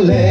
lonely